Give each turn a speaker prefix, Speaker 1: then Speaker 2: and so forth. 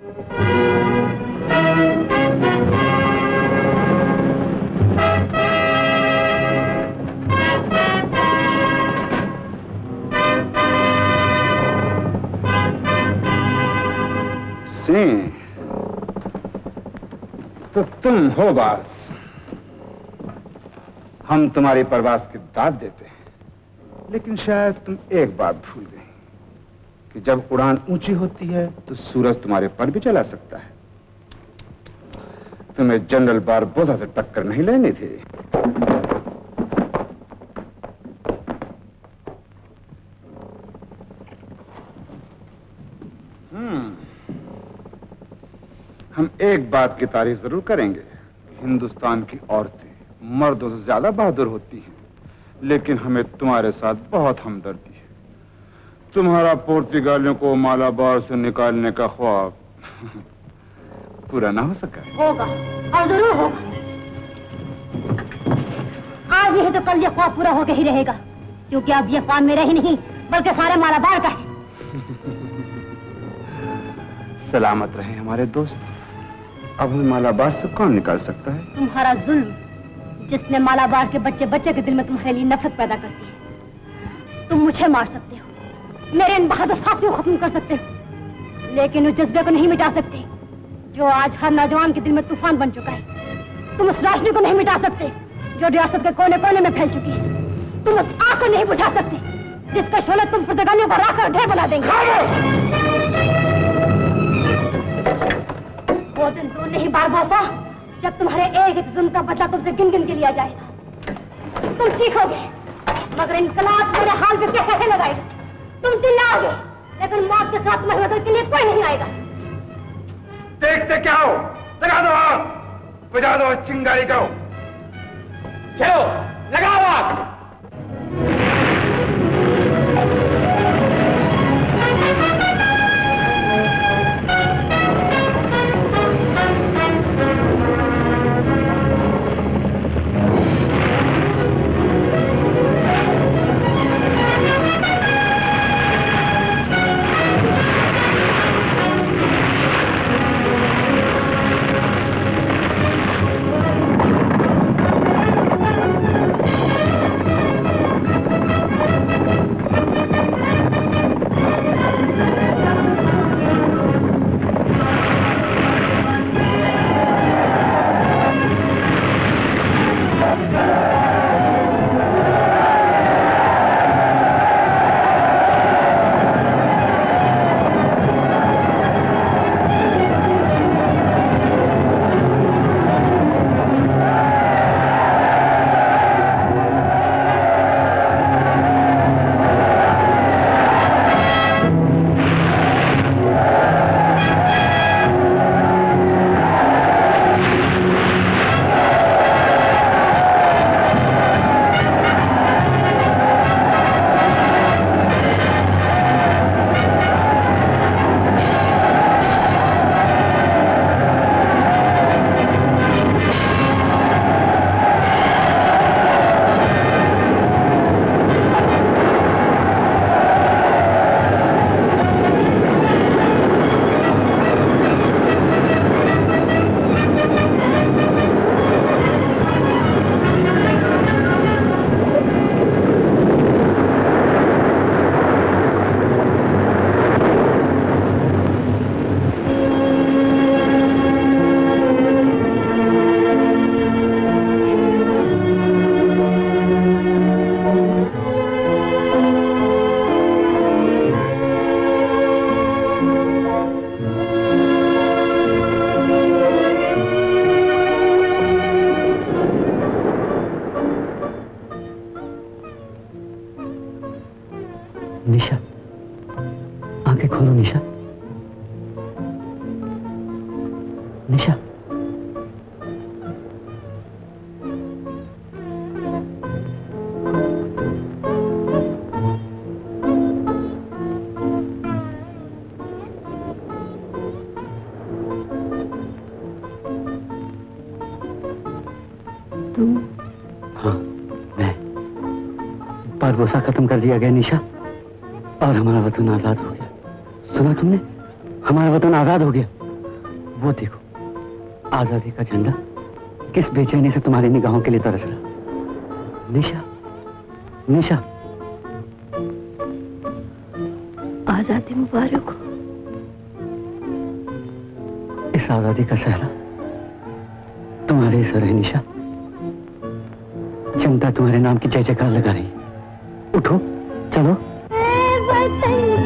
Speaker 1: सिंह तो तुम हो, बास। हम तुम्हारी परवास की दाद देते हैं। लेकिन शायद तुम एक बात भूल गई। कि जब उड़ान ऊँची होती है तो सूरज तुम्हारे पर भी चला सकता है। तुम्हें जनरल बारबोसा से टक्कर नहीं लेनी थी। हम्म। हम एक बात की तारीफ़ ज़रूर करेंगे। हिंदुस्तान की औरतें मर्दों से ज़्यादा बहादुर होती हैं, लेकिन हमें तुम्हारे साथ बहुत हमदर्दी है। तुम्हारा पोर्तगालियों को मालाबार से निकालने का ख्वाब। पूरा ना हो सका?
Speaker 2: होगा और ज़रूर होगा। आज नहीं तो कल ये ख्वाब पूरा होकर ही रहेगा। क्योंकि अब ये ख्वाब मेरा ही नहीं बल्कि सारे मालाबार का है।
Speaker 1: सलामत रहे हमारे दोस्त। अब हमें मालाबार से कौन निकाल सकता है?
Speaker 2: तुम्हारा जुल्म जिसने मालाबार के बच्चे बच्चे के दिल में तुम्हारे लिए नफरत पैदा करती है तुम मुझे मार सकते हो। मेरे इन बहादुर साथियों खत्म कर सकते हो। लेकिन उस जज्बे को नहीं मिटा सकते, जो आज हर नौजवान के दिल में तूफ़ान बन चुका है। तुम उस रोशनी को नहीं मिटा सकते, जो रियासत के कोने कोने में फैल चुकी है। तुम उस आग को नहीं बुझा सकते, जिसका शोले तुम पुर्तगालियों को राख ढेर बना देंगे। वो दिन दूर नहीं बारबोसा जब तुम्हारे एक एक जुल्म का बदला तुमसे गिन गिन के लिया जाएगा। तुम सीखोगे मगर इनकलाब मेरे हाल पे कैसे लगाएगा? तुम चिल्लाओगे लेकिन मौत के साथ तुम्हारी मदद के लिए कोई नहीं आएगा।
Speaker 1: देखते क्या हो? लगा दो आग बजा दो चिंगारी करो। चलो लगाओ आग
Speaker 3: निशा। हाँ खत्म कर दिया गया निशा। और हमारा वतन आज़ाद हो गया। सुना तुमने? हमारा वतन आज़ाद हो गया। वो देखो। आज़ादी का झंडा? किस बेचैनी से तुम्हारी निगाहों के लिए तरस रहा? निशा? निशा?
Speaker 2: आज़ादी मुबारक हो।
Speaker 3: इस आज़ादी का सहरा? तुम्हारे सर है निशा? जनता तुम्हारे नाम की जय जयकार लगा रही। उठो चलो।
Speaker 2: ए,